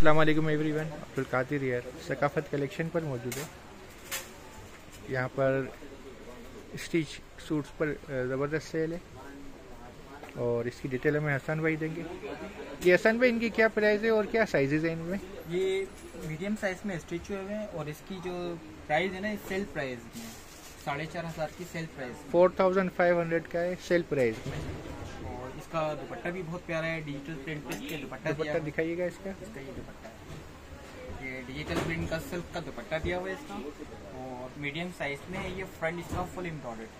अस्सलाम एवरीवन अब्दुल कादिर यार सकाफत कलेक्शन पर मौजूद है। यहाँ पर स्टिच सूट्स पर ज़बरदस्त सेल है। और इसकी डिटेल हमें हसन भाई देंगे। ये हसन भाई इनकी क्या प्राइस है और क्या साइजेज है इनमें? ये मीडियम साइज़ में स्टिच हुए हैं और इसकी जो प्राइस है ना सेल प्राइस में साढ़े चार हज़ार की sale price four thousand five hundred का है सेल प्राइस में। इसका दुपट्टा भी बहुत प्यारा है डिजिटल प्रिंट के दुपट्टा दुपट्टा दिखाइएगा इसका। इसका ये दुपट्टा। है ये डिजिटल प्रिंट का सिल्क का दुपट्टा दिया हुआ है इसका। और मीडियम साइज़ में ये फ्रंट इसका फुल एम्ब्रॉयडर्ड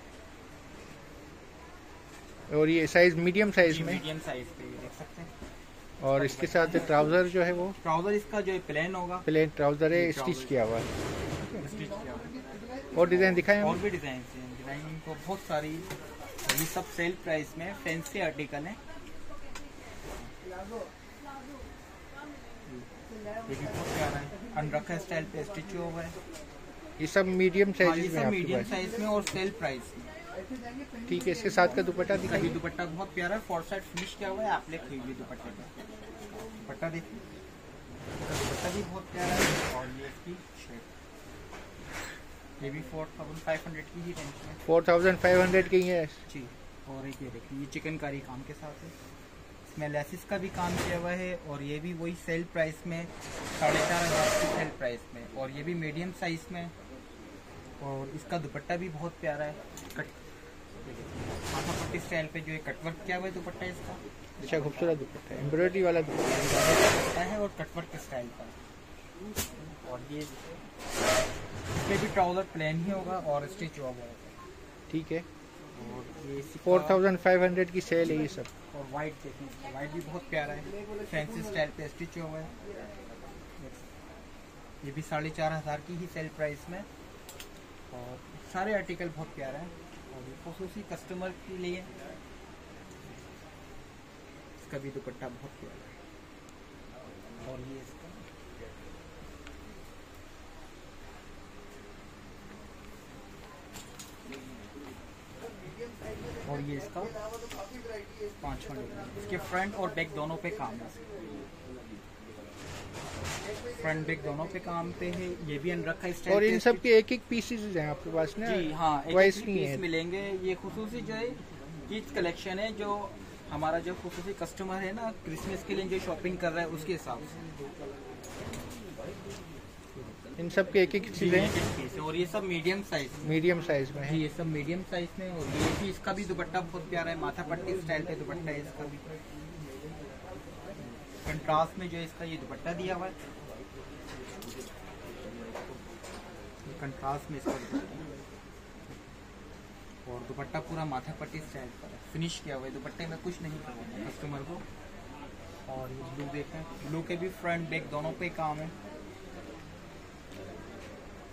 और ये साइज़ मीडियम साइज़ में? मीडियम साइज़ पे देख सकते हैं। और इसके साथ ट्राउज़र जो है वो? ट्राउज़र इसका जो है प्लेन होगा। प्लेन ट्राउज़र है स्टिच किया हुआ है। स्टिच किया हुआ और डिज़ाइन दिखाएँ और भी डिज़ाइन डिज़ाइन को बहुत सारी ये सब सेल प्राइस में फैंसी आर्टिकल है। अनरखा स्टाइल पे स्टिच हुआ है। ये सब मीडियम हाँ, साइज़ में मीडियम साइज़ में और सेल प्राइस में। ठीक है इसके साथ का दुपट्टा अभी दिखाइए। दुपट्टा बहुत प्यारा है। फोर साइड फिनिश किया हुआ है। आप ले खरीदिए दुपट्टे का दुपट्टा देखिए। दुपट्टा भी बहुत प्यारा है। और ये इसकी शेप ये भी फोर थाउज़ेंड फाइव हंड्रेड की ही रेंज में। फोर थाउज़ेंड फाइव हंड्रेड की है जी और एक ये देखिए ये चिकनकारी काम के साथ है। इसमें लेसिस का भी काम किया हुआ है और ये भी वही सेल प्राइस में साढ़े चार हज़ार की सेल प्राइस में और ये भी मीडियम साइज़ में। और इसका दुपट्टा भी बहुत प्यारा है। कट माथा पट्टी स्टाइल पे जो है कटवर्क किया हुआ है दुपट्टा इसका। अच्छा खूबसूरत दुपट्टा है एम्ब्रॉयडरी वाला दुपट्टा दुपट्टा है और कटवर्क स्टाइल का और ये इसमें भी ट्राउज़र प्लेन ही होगा और स्टिच हुआ हुआ होगा। ठीक है। और ये फोर थाउज़ेंड फाइव हंड्रेड की सेल है ये सब। और वाइट देखिए वाइट भी बहुत प्यारा है। फैंसी स्टाइल पे स्टिच हुआ है। ये भी साढ़े चार हज़ार की ही सेल प्राइस में। और सारे आर्टिकल बहुत प्यारा है। और ये खसूसी कस्टमर के लिए इसका भी दुपट्टा बहुत प्यारा है। और ये इसका और ये इसका पाँच मिनट इसके फ्रंट और बैक दोनों पे काम है। फ्रंट बैक दोनों पे काम पे है। ये भी अनरखा स्टाइल और इन सब के एक एक पीसेस हैं आपके पास ना? जी हाँ एक एक पीस मिलेंगे। ये खसूसी जो है किड्स कलेक्शन है जो हमारा जो खसूसी कस्टमर है ना क्रिसमस के लिए जो शॉपिंग कर रहा है उसके हिसाब से। इन सब के एक एक चीज़ें है। और ये सब मीडियम साइज़ मीडियम साइज़ में है। ये सब मीडियम साइज़ में और ये भी इसका भी दुपट्टा बहुत प्यारा है। माथा पट्टी स्टाइल पे दुपट्टा है इसका भी। कंट्रास्ट में जो इसका ये दुपट्टा दिया हुआ है। कंट्रास्ट में इसका और दुपट्टा पूरा माथा पट्टी स्टाइल पर है। फिनिश किया हुआ है। दुपट्टे में कुछ नहीं करवाना कस्टमर को। और ये ब्लू देखें ब्लू के भी फ्रंट बैक दोनों पे काम है।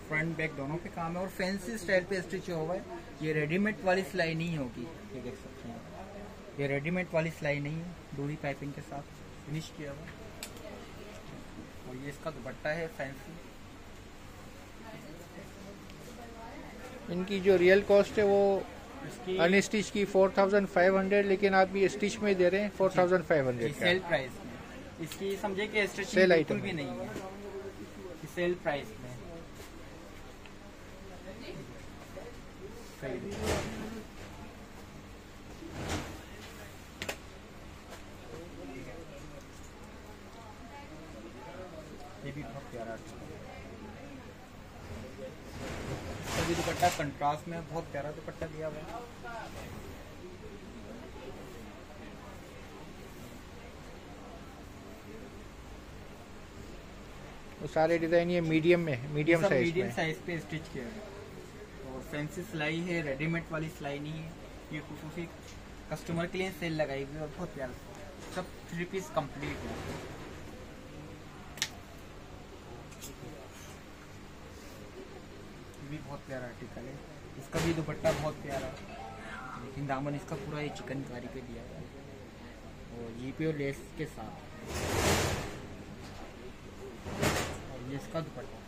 फ्रंट बैक दोनों पे काम है और फैंसी स्टाइल पे स्टिच हुआ है। ये रेडीमेड वाली सिलाई नहीं होगी। ये देख सकते हैं ये रेडीमेड वाली सिलाई नहीं है डोरी पाइपिंग के साथ फिनिश किया हुआ और ये इसका दुपट्टा है फैंसी इनकी जो रियल कॉस्ट है वो अनस्टिच की फोर थाउज़ेंड फाइव हंड्रेड लेकिन आप ये स्टिच में दे रहे हैं four thousand five hundred sale price में। इसकी समझे कि Sale बिल्कुल भी नहीं है। सेल प्राइस में सही है। ये भी बहुत प्यारा दुपट्टा कंट्रास्ट में बहुत प्यारा दुपट्टा दिया हुआ है। वो सारे डिज़ाइन ये मीडियम में मीडियम साइज़ मीडियम साइज़ पे स्टिच किया है। फैंसी सिलाई है, रेडीमेड वाली सिलाई नहीं है। ये खसूसी कस्टमर के लिए सेल लगाई हुई है और बहुत प्यारा। सब थ्री पीस कंप्लीट है। भी बहुत प्यारा आर्टिकल है। इसका भी दुपट्टा बहुत प्यारा। है लेकिन दामन इसका पूरा ये चिकनकारी पे दिया हुआ है। और ये पे लेस के साथ। और ये इसका दुपट्टा।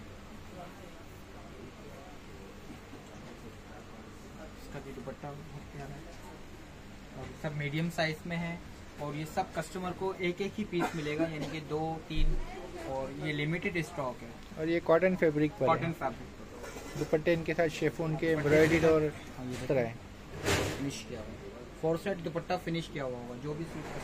भी दुपट्टा बहुत प्यारा है। और सब मीडियम साइज़ में है और ये सब कस्टमर को एक एक ही पीस मिलेगा यानी कि दो तीन और ये लिमिटेड स्टॉक है। और ये कॉटन फैब्रिक पर कॉटन है। फैब्रिक दुपट्टे इनके साथ शेफोन के एम्ब्रॉयडेड और हाँ, तरह फिनिश किया हुआ फोर सेट दुपट्टा फिनिश किया हुआ होगा जो भी सूट का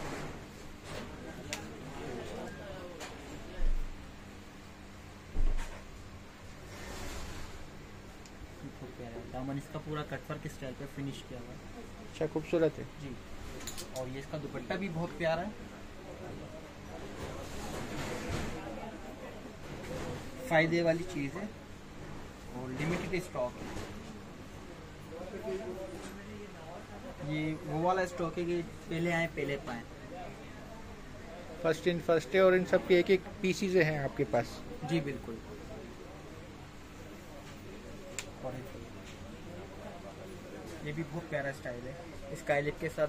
बहुत प्यारा है। दामन इसका पूरा कटवर्क स्टाइल पे फिनिश किया हुआ है। अच्छा खूबसूरत है। जी। और ये इसका दुपट्टा भी बहुत प्यारा है। फ़ायदे वाली चीज़ है और लिमिटेड स्टॉक है। ये वो वाला स्टॉक है कि पहले आए पहले पाए। फ़र्स्ट इन फ़र्स्ट है और इन सब के एक एक पीसीज हैं आपके पास। जी बिल्कुल। और ये भी बहुत प्यारा स्टाइल है। स्काईलिप के साथ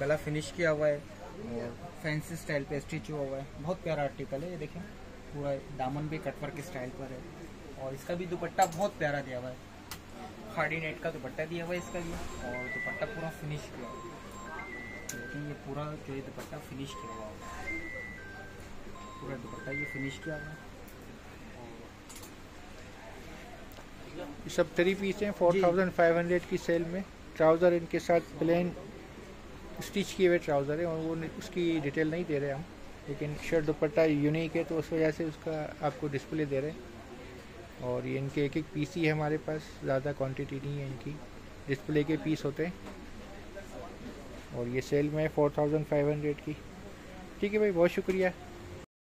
गला फिनिश किया हुआ है और फैंसी स्टाइल पे स्टिच हुआ हुआ है। बहुत प्यारा आर्टिकल है, ये देखें। पूरा दामन भी कटवर्क स्टाइल पर है। और इसका भी दुपट्टा बहुत प्यारा दिया हुआ है। खाड़ी नेट का दुपट्टा दिया हुआ है इसका भी। और दुपट्टा पूरा फिनिश किया लेकिन ये पूरा जो ये दुपट्टा फिनिश किया हुआ है। पूरा दुपट्टा ये फिनिश किया हुआ है ये सब थ्री पीस हैं फोर थाउज़ेंड फाइव हंड्रेड की सेल में। ट्राउज़र इनके साथ प्लेन स्टिच किए हुए ट्राउज़र है और वो उसकी डिटेल नहीं दे रहे हम। लेकिन शर्ट दुपट्टा यूनिक है तो उस वजह से उसका आपको डिस्प्ले दे रहे हैं। और ये इनके एक एक पीस ही है हमारे पास ज़्यादा क्वांटिटी नहीं है इनकी। डिस्प्ले के पीस होते हैं। और ये सेल में फोर थाउज़ेंड फाइव हंड्रेड की। ठीक है भाई बहुत शुक्रिया।